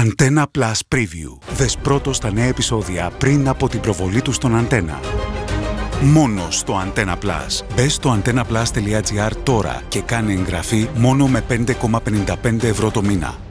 Antenna Plus Preview. Δες πρώτος τα νέα επεισόδια πριν από την προβολή του στον αντένα. Μόνο στο Antenna Plus. Μπε στο antennaplus.gr τώρα και κάνε εγγραφή μόνο με 5,55 ευρώ το μήνα.